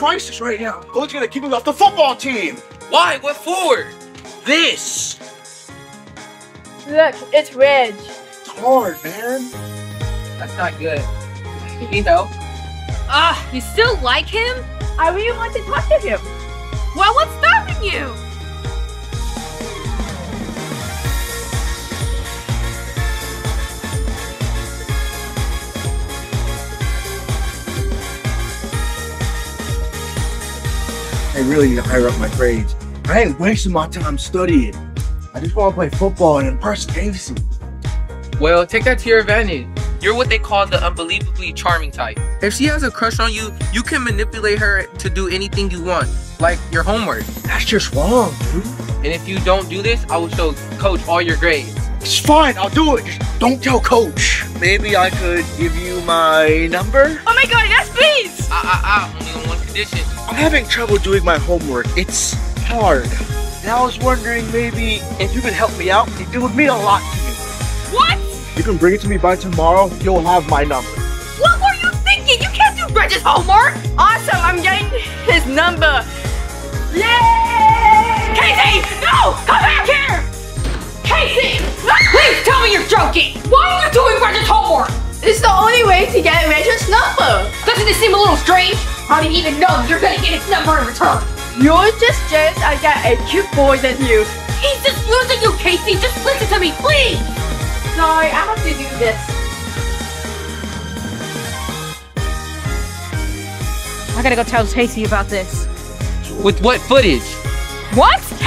crisis right now. Coach gonna kick me off the football team. Why? What for? This. Look, it's Rege. It's hard, man. That's not good. You know. Ah, you still like him? I really want to talk to him. Well, what's stopping you? I really need to higher up my grades. I ain't wasting my time studying. I just want to play football and impress Kacie. Well, take that to your advantage. You're what they call the unbelievably charming type. If she has a crush on you, you can manipulate her to do anything you want, like your homework. That's just wrong, dude. And if you don't do this, I will show coach all your grades. It's fine, I'll do it. Just don't tell coach. Maybe I could give you my number? Oh my god, yes, please! Ah, ah, ah, only on one condition. I'm having trouble doing my homework. It's hard. And I was wondering maybe if you could help me out. It would mean a lot to me. What? You can bring it to me by tomorrow. You'll have my number. What were you thinking? You can't do Rege's homework! Awesome, I'm getting his number. Yay! Kacie! No! Come back here! Kacie! Please tell me you're joking! Why are you doing Rege's homework? It's the only way to get Rege's number. Doesn't it seem a little strange? How do you even know you're gonna get his number in return? You're just jealous I got a cute boy than you. He's just losing you, Kacie! Just listen to me, please! Sorry, I have to do this. I gotta go tell Kacie about this. With what footage? What? Hey!